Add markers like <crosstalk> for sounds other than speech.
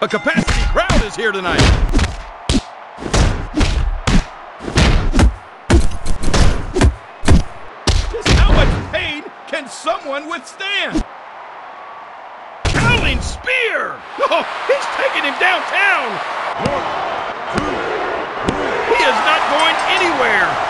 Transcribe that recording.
A capacity crowd is here tonight. Just how much pain can someone withstand? Howling Spear! <laughs> Oh, he's taking him downtown! He is not going anywhere!